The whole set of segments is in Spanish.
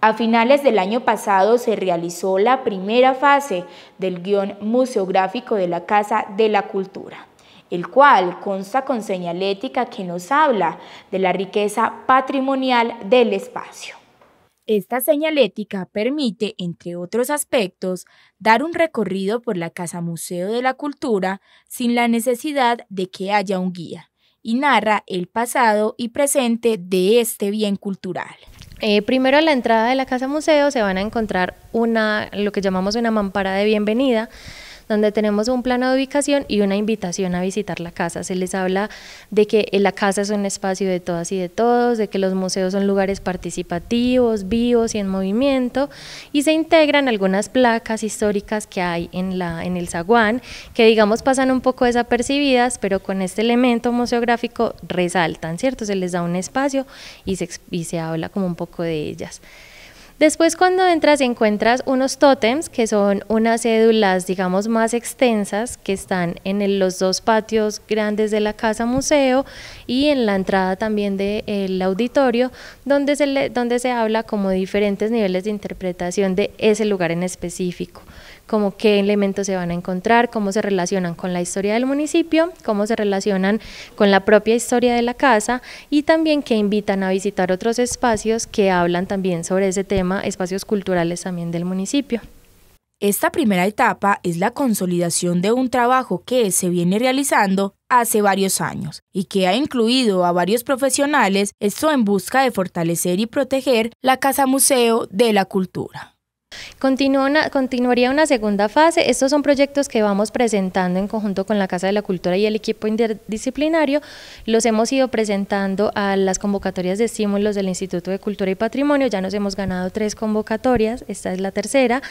A finales del año pasado se realizó la primera fase del guion museográfico de la Casa de la Cultura, el cual consta con señalética que nos habla de la riqueza patrimonial del espacio. Esta señalética permite, entre otros aspectos, dar un recorrido por la Casa Museo de la Cultura sin la necesidad de que haya un guía y narra el pasado y presente de este bien cultural. Eh, primero a la entrada de la casa museo se van a encontrar una, lo que llamamos una mampara de bienvenida, donde tenemos un plano de ubicación y una invitación a visitar la casa. Se les habla de que la casa es un espacio de todas y de todos, de que los museos son lugares participativos, vivos y en movimiento, y se integran algunas placas históricas que hay en, la, en el zaguán, que digamos pasan un poco desapercibidas, pero con este elemento museográfico resaltan, ¿cierto? Se les da un espacio y se, y se habla como un poco de ellas. Después cuando entras encuentras unos tótems que son unas cédulas digamos más extensas que están en los dos patios grandes de la casa museo y en la entrada también del auditorio donde se, donde se habla como diferentes niveles de interpretación de ese lugar en específico como qué elementos se van a encontrar, cómo se relacionan con la historia del municipio, cómo se relacionan con la propia historia de la casa y también que invitan a visitar otros espacios que hablan también sobre ese tema, espacios culturales también del municipio. Esta primera etapa es la consolidación de un trabajo que se viene realizando hace varios años y que ha incluido a varios profesionales, esto en busca de fortalecer y proteger la Casa Museo de la Cultura continuaría una segunda fase. Estos son proyectos que vamos presentando en conjunto con la Casa de la Cultura y el equipo interdisciplinario. Los hemos ido presentando a las convocatorias de estímulos del Instituto de Cultura y Patrimonio. Ya nos hemos ganado tres convocatorias, esta es la tercera.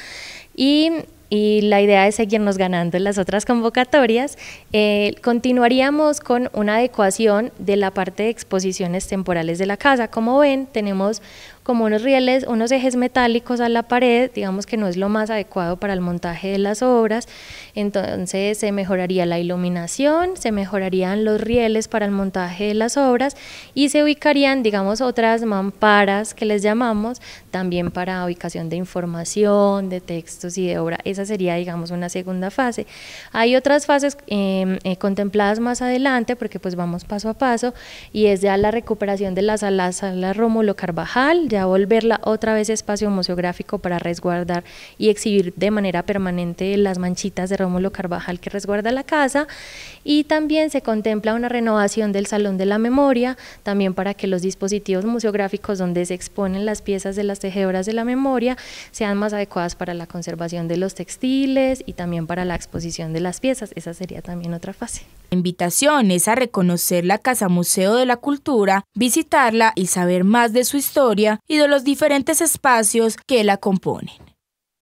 Y la idea es seguirnos ganando en las otras convocatorias. Eh, continuaríamos con una adecuación de la parte de exposiciones temporales de la casa. Como ven, tenemos como unos rieles, unos ejes metálicos a la pared, digamos que no es lo más adecuado para el montaje de las obras, entonces se mejoraría la iluminación, se mejorarían los rieles para el montaje de las obras y se ubicarían, digamos, otras mamparas que les llamamos, también para ubicación de información, de textos y de obra. Esa sería, digamos, una segunda fase. Hay otras fases em, eh, contempladas más adelante, porque pues vamos paso a paso, y es ya la recuperación de la sala, sala Rómulo Carvajal, a volverla otra vez espacio museográfico para resguardar y exhibir de manera permanente las manchitas de Rómulo Carvajal que resguarda la casa y también se contempla una renovación del Salón de la Memoria, también para que los dispositivos museográficos donde se exponen las piezas de las tejedoras de la memoria sean más adecuadas para la conservación de los textiles y también para la exposición de las piezas. Esa sería también otra fase. Invitación es a reconocer la Casa Museo de la Cultura, visitarla y saber más de su historia y de los diferentes espacios que la componen.